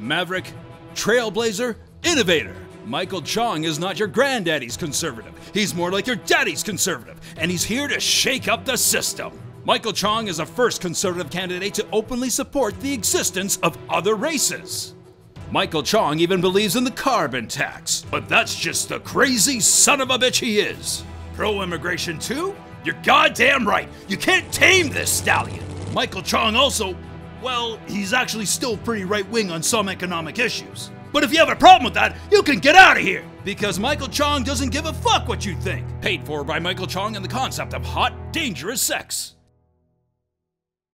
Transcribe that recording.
maverick, trailblazer, innovator. Michael Chong is not your granddaddy's conservative. He's more like your daddy's conservative, and he's here to shake up the system. Michael Chong is the first conservative candidate to openly support the existence of other races. Michael Chong even believes in the carbon tax, but that's just the crazy son of a bitch he is. Pro immigration too? You're goddamn right. You can't tame this stallion. Michael Chong also, well, he's actually still pretty right wing on some economic issues. But if you have a problem with that, you can get out of here! Because Michael Chong doesn't give a fuck what you think. Paid for by Michael Chong and the concept of hot, dangerous sex.